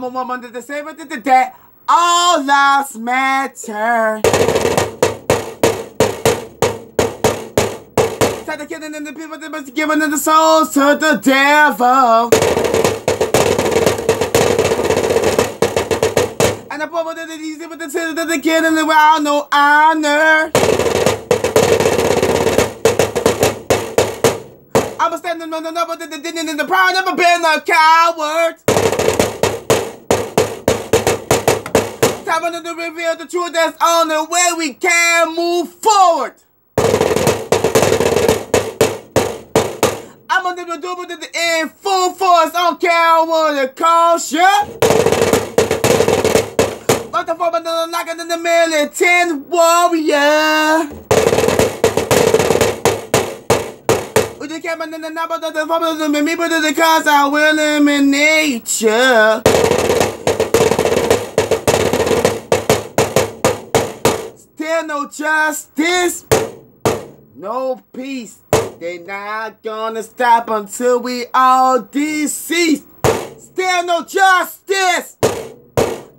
A woman that the same that that all lives matter. Start the killing and the people that must giving the souls to the devil. And the people that is easy with the sin that the killing without no honor. I'm a standing on the number that they didn't in the proud, never been a coward. Time to reveal the truth that's on the way we can move forward. I'm gonna do it at the end, full force, I don't care what it costs you. Like the four, but I'm knocking in the militant warrior. With the camera and the number of the formula of me, but the cause I will eliminate you. No justice, no peace. They're not gonna stop until we all deceased. Still no justice,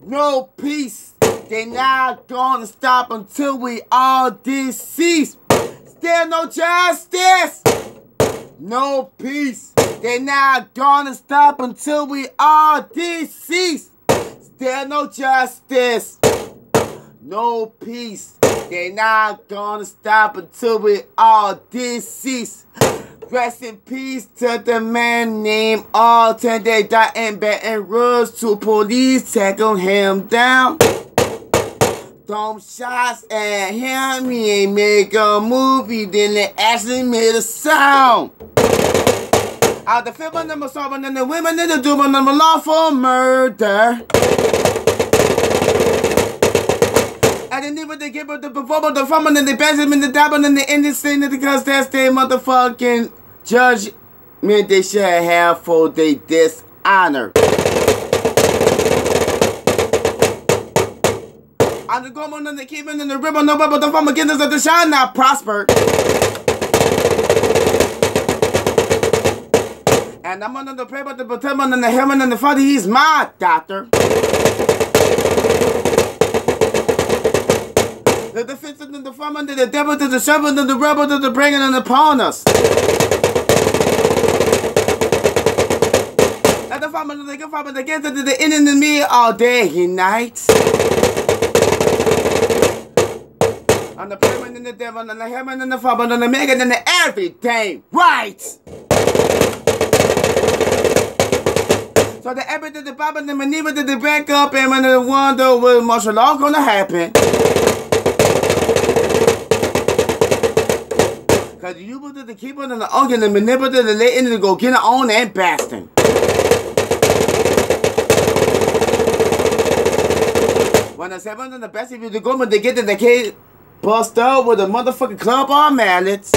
no peace. They're not gonna stop until we all deceased. Still no justice, no peace. They're not gonna stop until we all deceased. Still no justice, no peace. They not gonna stop until we all deceased. Rest in peace to the man named Alton. They died in Baton Rouge. Two police tackled him down. Dumb shots at him. He ain't make a movie. Then they actually made a sound. Out the film number seven and the women in the doing number lawful murder. And then even they give up the performer, the farmer, and bash him the double, and this thing because that's their motherfucking judgment they should have for their dishonor. And the government and the keeping and the ribbon, no but the farmer getting of the shine not prosper. And I'm under the paper, the pretend and the heaven and the father, he's my doctor. The defense and the farmer, the devil, to the shepherd, and the rebel, to the bringing and upon us. And the farmer, the good farmer, the get to the enemy all day and night. And the pyramid and the devil, and the heaven and the farmer, and the mega, and the everything right. So the evidence, the Bible, the maneuver, the back up, and when the wonder was martial law gonna happen. Cause you put the keeper and the organ, the manipulator, the letting to go get on and basting. When the seventh and the best of you to go, but they get the kid bust out with a motherfucking club on mallets.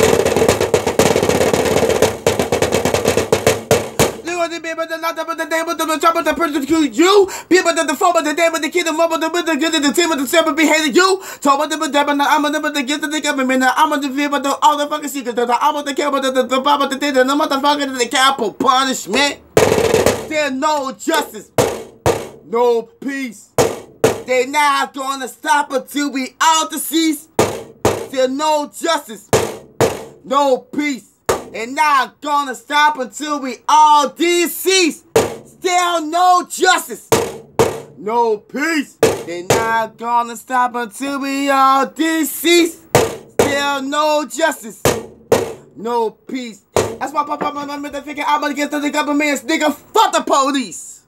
The people the lot of the day with the trouble to persecute you. People that the form of the day with the kid, the mother, the with the good, the team of the seven behavior you. Told the devil, I'm a the gift of the government, I'm a the fear, but the all the fucking secrets, the I'm a the care, but the the Bible, the day, the motherfucker, the capital punishment. There's no justice, no peace. They're not gonna stop until we all deceased. There's no justice, no peace and not gonna stop until we all deceased. Still no justice, no peace. They're not gonna stop until we all deceased. Still no justice, no peace. That's why Papa, my mother, I'm against the government, nigga. Fuck the police.